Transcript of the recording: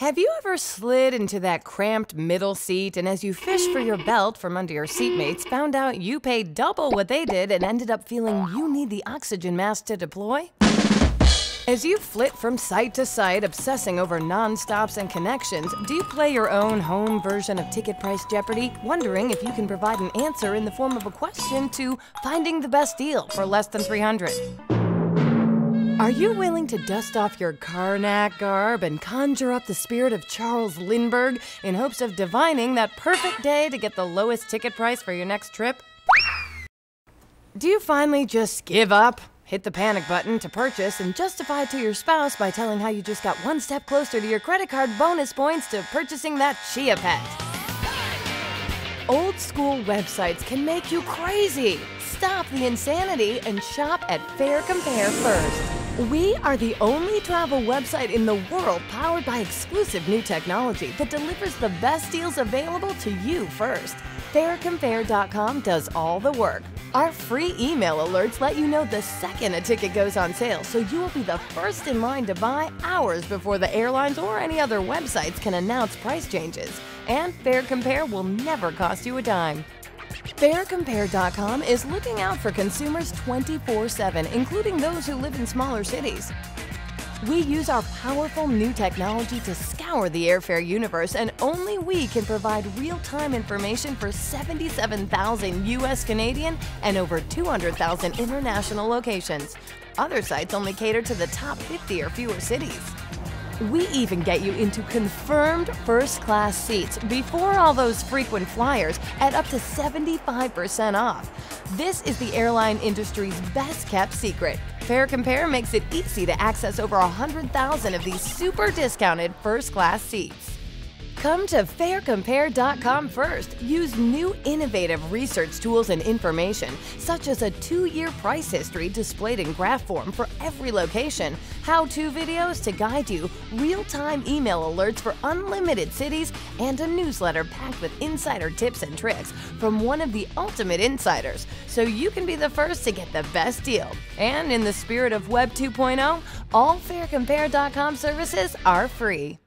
Have you ever slid into that cramped middle seat and as you fished for your belt from under your seatmates, found out you paid double what they did and ended up feeling you need the oxygen mask to deploy? As you flit from site to site, obsessing over non-stops and connections, do you play your own home version of Ticket Price Jeopardy, wondering if you can provide an answer in the form of a question to finding the best deal for less than 300? Are you willing to dust off your Carnac garb and conjure up the spirit of Charles Lindbergh in hopes of divining that perfect day to get the lowest ticket price for your next trip? Do you finally just give up? Hit the panic button to purchase and justify to your spouse by telling how you just got one step closer to your credit card bonus points to purchasing that Chia Pet. Old school websites can make you crazy. Stop the insanity and shop at Fare Compare first. We are the only travel website in the world powered by exclusive new technology that delivers the best deals available to you first. FareCompare.com does all the work. Our free email alerts let you know the second a ticket goes on sale, so you will be the first in line to buy hours before the airlines or any other websites can announce price changes. And Fare Compare will never cost you a dime. FareCompare.com is looking out for consumers 24 7, including those who live in smaller cities. We use our powerful new technology to scour the airfare universe, and only we can provide real time information for 77,000 US Canadian and over 200,000 international locations. Other sites only cater to the top 50 or fewer cities. We even get you into confirmed first class seats before all those frequent flyers at up to 75% off. This is the airline industry's best kept secret. Fare Compare makes it easy to access over 100,000 of these super discounted first class seats. Come to farecompare.com first. Use new innovative research tools and information, such as a two year price history displayed in graph form for every location, how to videos to guide you, real time email alerts for unlimited cities, and a newsletter packed with insider tips and tricks from one of the ultimate insiders, so you can be the first to get the best deal. And in the spirit of Web 2.0, all farecompare.com services are free.